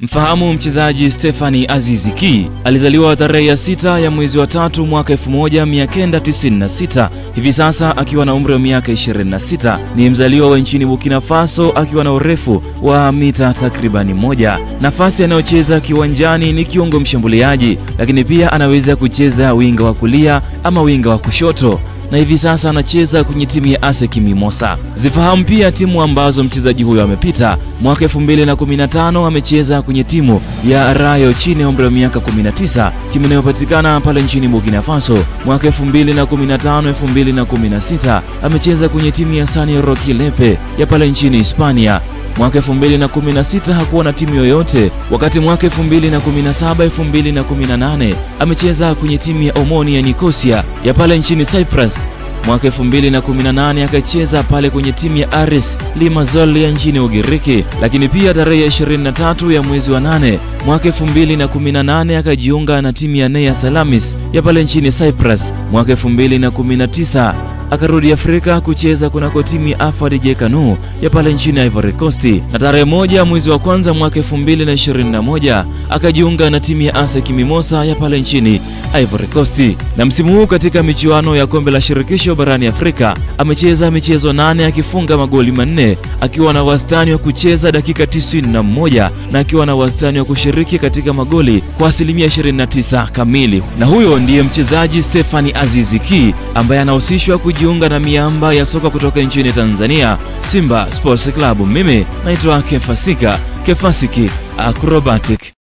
Mfahamu mchezaji Stephanie Azizi Ki alizaliwa tarehe ya sita ya mwezi wa tatu mwaka 1996 hivi sasa akiwa na umri wa miaka 26. Ni mzaliwa wa nchini Burkina Faso akiwa na urefu wa mita takribani moja. Nafasi anayocheza kiwanjani ni kiungo mshambuliaji, lakini pia anaweza kucheza winga wa kulia ama winga wa kushoto na hivi sasa anacheza kwenye timu ya ASEC Mimosa. Zifahamu pia timu ambazo mchezaji huyo amepita. Mwaka 2015 amecheza kwenye timu ya Rayo chini ya umri wa miaka 19, timu inayopatikana pale nchini Burkina Faso. Mwaka 2015 2016 amecheza kwenye timu ya Sani Roki Lepe ya pale nchini Hispania. Mwaka 2016 hakuwa na timu yoyote, wakati mwaka 2017 2018 amecheza kwenye timu ya Omonia Nicosia ya pale nchini Cyprus. Mwaka 2018 akacheza pale kwenye timu ya Aris Limassol ya nchini Ugiriki, lakini pia tarehe ya 23 ya mwezi wa 8 mwaka 2018 akajiunga na timu ya Nea Salamis ya pale nchini Cyprus. Mwaka 2019 akarudi Afrika kucheza kunako timu ya Afad Jekanu ya pale nchini Ivory Coast, na tarehe moja mwezi wa kwanza mwaka 2021 akajiunga na timu ya ASEC Mimosa ya pale nchini Ivory Coast. Na msimu huu katika michuano ya kombe la shirikisho barani Afrika amecheza michezo nane akifunga magoli manne akiwa na wastani wa kucheza dakika 91 na akiwa na wastani wa kushiriki katika magoli kwa asilimia 29 kamili. Na huyo ndiye mchezaji Stefani Aziziki ambaye anahusishwa kujiunga na miamba ya soka kutoka nchini Tanzania, Simba Sports Club. Mimi naitwa Kefasika Kefasiki Acrobatic.